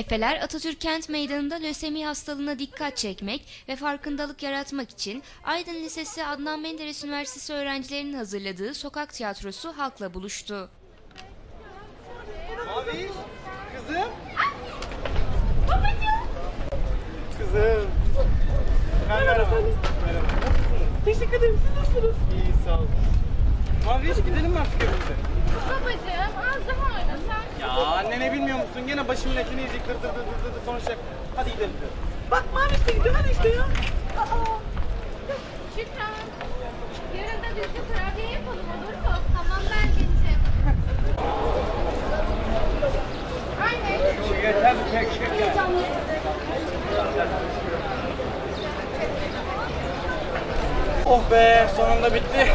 Efeler Atatürk Kent Meydanı'nda lösemi hastalığına dikkat çekmek ve farkındalık yaratmak için Aydın Lisesi Adnan Menderes Üniversitesi öğrencilerinin hazırladığı sokak tiyatrosu halkla buluştu. Abi, kızım. Kızım. Merhaba. Merhaba. Teşekkür ederim. Siz nasılsınız? İyi, sağ ol. Mavi gidelim artık evimize? Babacığım az daha oynasan. Ya annene bilmiyor musun? Gene başımın etini yiyecek, dır dır dır dır dır konuşacak. Hadi gidelim. Bak mavi işte gidiyor hadi işte ya. Aa, Şükran. Yarın da düzgün kurabiye yapalım olur mu? Tamam ben geçeceğim. Aynen. Yeter pek şeker. Oh be, sonunda bitti.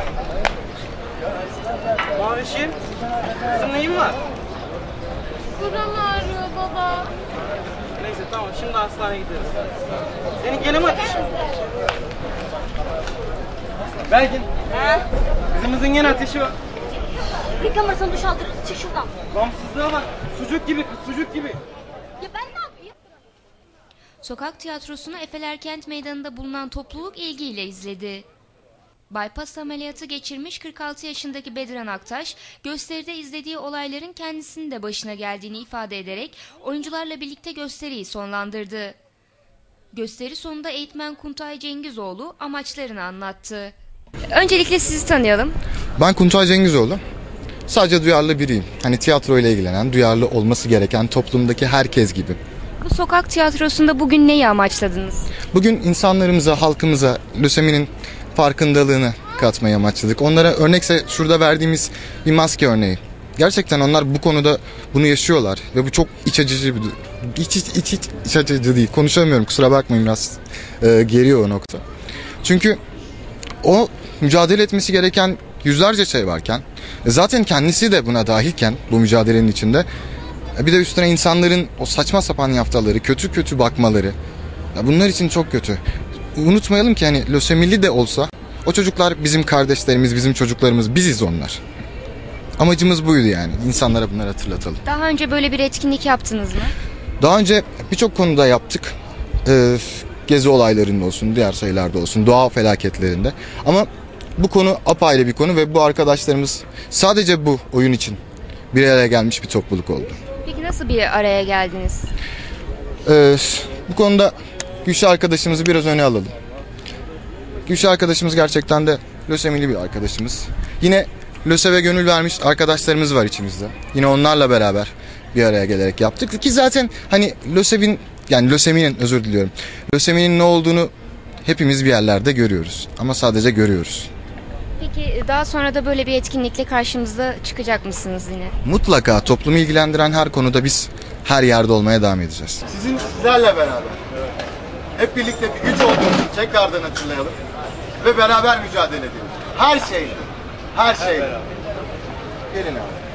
Mavişim, kızım neyin var? Buram ağrıyor baba. Neyse tamam, şimdi hastaneye gideriz. Senin gene mi ateşin? Belgin. Kızımızın gene ateşi var. Bir kamerasını duş aldırırız. Çık şuradan. Gamsızlığa bak. Sucuk gibi kız, sucuk gibi. Ya ben ne yapayım? Sokak tiyatrosunu Efeler Kent Meydanı'nda bulunan topluluk ilgiyle izledi. Bypass ameliyatı geçirmiş 46 yaşındaki Bedran Aktaş, gösteride izlediği olayların kendisinin de başına geldiğini ifade ederek oyuncularla birlikte gösteriyi sonlandırdı. Gösteri sonunda eğitmen Kuntay Cengizoğlu amaçlarını anlattı. Öncelikle sizi tanıyalım. Ben Kuntay Cengizoğlu. Sadece duyarlı biriyim. Hani tiyatro ile ilgilenen, duyarlı olması gereken toplumdaki herkes gibi. Bu sokak tiyatrosunda bugün neyi amaçladınız? Bugün insanlarımıza, halkımıza löseminin farkındalığını katmayı amaçladık. Onlara örnekse şurada verdiğimiz bir maske örneği. Gerçekten onlar bu konuda bunu yaşıyorlar ve bu çok iç acıcı bir iç iç, iç, iç acıcı değil. Konuşamıyorum kusura bakmayın biraz e, geriyor o nokta. Çünkü o mücadele etmesi gereken yüzlerce şey varken e, zaten kendisi de buna dahilken bu mücadelenin içinde e, bir de üstüne insanların o saçma sapan yaftaları, kötü kötü bakmaları ya bunlar için çok kötü. Unutmayalım ki hani lösemili de olsa o çocuklar bizim kardeşlerimiz, bizim çocuklarımız, biziz onlar. Amacımız buydu yani. İnsanlara bunları hatırlatalım. Daha önce böyle bir etkinlik yaptınız mı? Daha önce birçok konuda yaptık. Ee, gezi olaylarında olsun, diğer sayılarda olsun, doğa felaketlerinde. Ama bu konu apayrı bir konu ve bu arkadaşlarımız sadece bu oyun için bir araya gelmiş bir topluluk oldu. Peki nasıl bir araya geldiniz? Ee, bu konuda Gülşah arkadaşımızı biraz öne alalım. Gülşah arkadaşımız gerçekten de lösemili bir arkadaşımız. Yine löseve gönül vermiş arkadaşlarımız var içimizde. Yine onlarla beraber bir araya gelerek yaptık ki zaten hani lösemin yani löseminin özür diliyorum. Löseminin ne olduğunu hepimiz bir yerlerde görüyoruz ama sadece görüyoruz. Peki daha sonra da böyle bir etkinlikle karşımıza çıkacak mısınız yine? Mutlaka toplumu ilgilendiren her konuda biz her yerde olmaya devam edeceğiz. Sizin sizlerle beraber hep birlikte bir güç olduğumuzu tekrardan hatırlayalım ve beraber mücadele edelim. Her şeyle, her şeyle. Gelin abi.